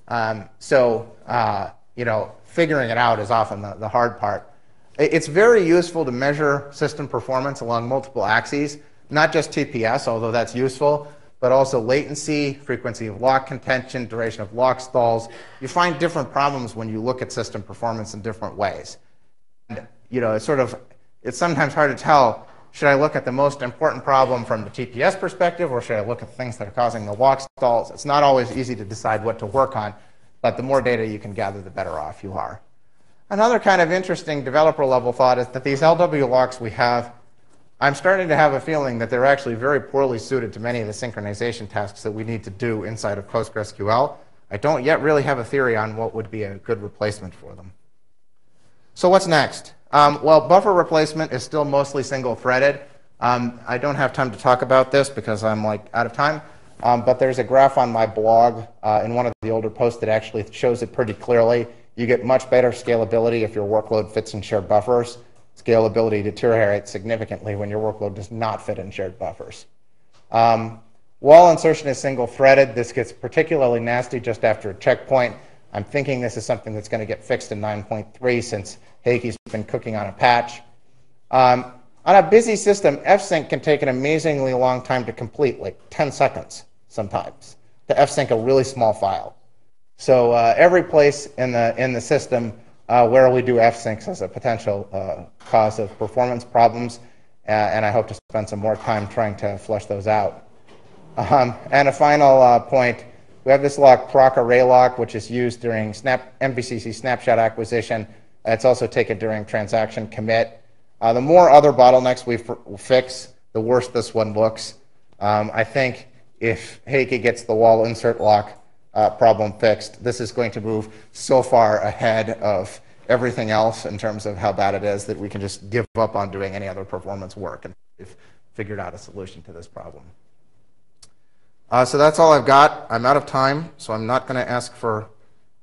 Um, so, uh, you know, figuring it out is often the, the hard part. It's very useful to measure system performance along multiple axes, not just TPS, although that's useful, but also latency, frequency of lock contention, duration of lock stalls. You find different problems when you look at system performance in different ways. And, you know, it's sort of, it's sometimes hard to tell, should I look at the most important problem from the TPS perspective, or should I look at things that are causing the lock stalls? It's not always easy to decide what to work on, but the more data you can gather, the better off you are. Another kind of interesting developer level thought is that these LW locks we have, I'm starting to have a feeling that they're actually very poorly suited to many of the synchronization tasks that we need to do inside of PostgreSQL. I don't yet really have a theory on what would be a good replacement for them. So what's next? Um, well, buffer replacement is still mostly single-threaded. Um, I don't have time to talk about this because I'm like out of time. Um, but there's a graph on my blog uh, in one of the older posts that actually shows it pretty clearly. You get much better scalability if your workload fits in shared buffers. Scalability deteriorates significantly when your workload does not fit in shared buffers. Um, WAL insertion is single threaded. This gets particularly nasty just after a checkpoint. I'm thinking this is something that's going to get fixed in 9.3 since Heikki's been cooking on a patch. Um, on a busy system, fsync can take an amazingly long time to complete, like 10 seconds sometimes, to fsync a really small file. So uh, every place in the in the system uh, where we do fsyncs has a potential uh, cause of performance problems, uh, and I hope to spend some more time trying to flush those out. Um, and a final uh, point, we have this lock proc array lock, which is used during snap, MVCC snapshot acquisition. It's also taken during transaction commit. Uh, the more other bottlenecks we fix, the worse this one looks. Um, I think if Heikki gets the WAL insert lock uh, problem fixed, this is going to move so far ahead of everything else in terms of how bad it is that we can just give up on doing any other performance work. And we've figured out a solution to this problem. Uh, so that's all I've got. I'm out of time, so I'm not going to ask for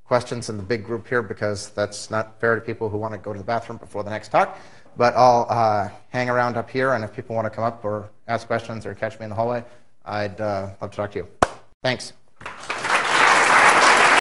questions in the big group here because that's not fair to people who want to go to the bathroom before the next talk. But I'll uh, hang around up here, and if people want to come up or ask questions or catch me in the hallway, I'd uh, love to talk to you. Thanks.